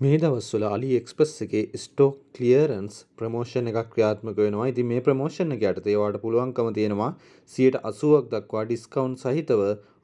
මේ දවස්වල අලි එක්ස්ප්‍රස් එකේ ස්ටෝක් ක්ලියරන්ස් ප්‍රමෝෂන් එකක් ක්‍රියාත්මක වෙනවා. ඉතින් මේ ප්‍රමෝෂන් එක යටතේ ඔයාලට පුළුවන්කම තියෙනවා 80ක් දක්වා ඩිස්කවුන්ට් සහිතව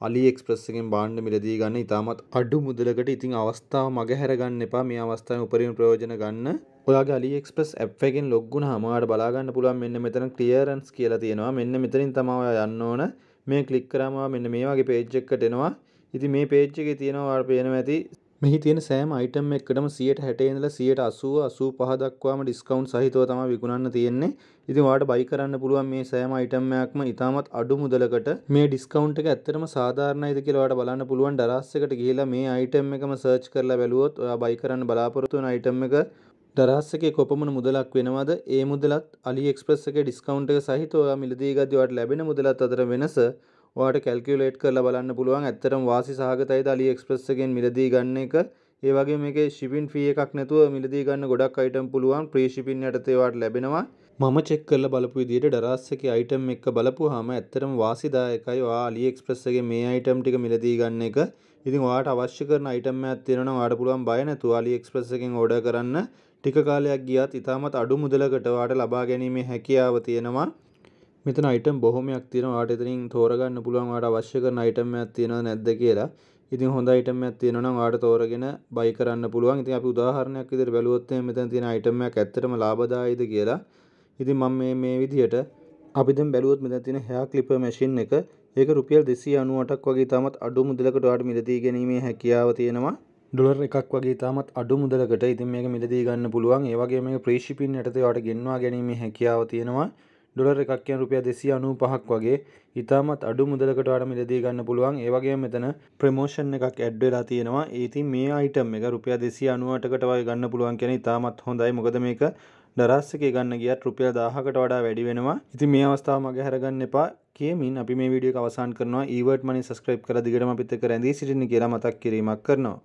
අලි එක්ස්ප්‍රස් එකෙන් භාණ්ඩ මිලදී ගන්න ඉතාමත් අඩු මුදලකට. ඉතින් අවස්ථාව මගහැර ගන්න එපා. මේ අවස්ථාවේ උපරිම ප්‍රයෝජන ගන්න. ඔයාගේ අලි එක්ස්ප්‍රස් ඇප් එකෙන් ලොග් වුණාම ඔයාලට බලා ගන්න පුළුවන් මෙන්න මෙතන ක්ලියරන්ස් කියලා තියෙනවා. මෙන්න මෙතනින් තමයි ඔයා යන්න ඕන. මේ ක්ලික් කරාම මෙන්න මේ වගේ පේජ් එකකට එනවා. ඉතින් මේ පේජ් එකේ තියෙනවා ඔයාලට පේනවා ඇති මෙහි තියෙන සෑම අයිටම් එකකටම 160 ඉඳලා 180 85 දක්වාම ඩිස්කවුන්ට් සහිතව තමයි විකුණන්න තියෙන්නේ. ඉතින් ඔයාලට බයි කරන්න පුළුවන් මේ සෑම අයිටම් එකක්ම ඉතාමත් අඩු මුදලකට මේ ඩිස්කවුන්ට් එක ඇත්තටම සාධාරණයිද කියලා ඔයාලට බලන්න පුළුවන්. ඩරාස් එකට ගිහිලා මේ අයිටම් එකම සර්ච් කරලා බැලුවොත් ඔයා බයි කරන්න බලාපොරොත්තු වෙන අයිටම් එක ඩරාස් එකේ කොපමණ මුදලක් වෙනවද? ඒ මුදලත් අලි එක්ස්ප්‍රස් එකේ ඩිස්කවුන්ට් එක සහිතව ඔයා මිලදී ගද්දී ඔයාලට ලැබෙන මුදලත් අතර වෙනස ඔයාලට කැල්කියුලේට් කරලා බලන්න පුළුවන්. ඇත්තටම වාසි සහගතයිද අලි එක්ස්ප්‍රස් එකෙන් මිලදී ගන්න එක. ඒ වගේ මේකේ shipping fee එකක් නැතුව මිලදී ගන්න ගොඩක් item පුළුවන්. Free shipping යටතේ ඔයාලට ලැබෙනවා. මම චෙක් කරලා බලපු විදිහට ඩරාස් එකේ item එක බලපුවාම ඇත්තටම වාසිදායකයි. ඔයා අලි එක්ස්ප්‍රස් එකේ මේ item ටික මිලදී ගන්න එක. ඉතින් ඔයාලට අවශ්‍ය කරන item එකක් තියෙනවා නම් ඔයාලට පුළුවන් බය නැතුව අලි එක්ස්ප්‍රස් එකෙන් order කරන්න. ටික කාලයක් ගියත් ඉතාමත් අඩු මුදලකට ඔයාලට ලබා ගැනීමේ හැකියාව තියෙනවා. මෙතන අයිටම් බොහොමයක් තියෙනවා. ඔයාලට එතනින් තෝරගන්න පුළුවන් ඔයාලට අවශ්‍ය කරන අයිටම් එකක් තියෙනවද නැද්ද කියලා. ඉතින් හොඳ අයිටම් එකක් තියෙනවා නම් ඔයාලට තෝරගෙන බයි කරන්න පුළුවන්. ඉතින් අපි උදාහරණයක් විදිහට බැලුවොත් එහෙනම් මෙතන තියෙන අයිටම් එකක් ඇත්තටම ලාභදායීද කියලා. ඉතින් මම මේ මේ විදිහට අපි දැන් බැලුවොත් මෙතන තියෙන hair clipper machine එක ඒක රුපියල් 298ක් වගේ තාමත් අඩු මුදලකට ඔයාලට මිලදී ගැනීමේ හැකියාව තියෙනවා. ඩොලර් එකක් වගේ තාමත් අඩු මුදලකට ඉතින් මේක මිලදී ගන්න පුළුවන්. ඒ වගේම මේක ප්‍රී ෂිපින් යටතේ ඔයාලට ගෙන්වා ගැනීමේ හැකියාව තියෙනවා. ඩොලර් එකක් කියන රුපියල් 295ක් වගේ ඉතාමත් අඩු මුදලකට ඔයාලට මිලදී ගන්න පුළුවන්. ඒ වගේම මෙතන ප්‍රොමෝෂන් එකක් ඇඩ් වෙලා තියෙනවා. ඉතින් මේ අයිටම් එක රුපියල් 298කට වගේ ගන්න පුළුවන් කියන ඉතාමත් හොඳයි. මොකද මේක දරස් එකේ ගන්න ගියත් රුපියල් 1000කට වඩා වැඩි වෙනවා. ඉතින් මේ අවස්ථාව මගේ හැරගන්න එපා. කියමින් අපි මේ වීඩියෝ එක අවසන් කරනවා. ඊවර්ඩ් මනි සබස්ක්‍රයිබ් කරලා දිගටම අපිත් එක්ක රැඳී සිටින්න කියලා මතක් කිරීමක් කරනවා.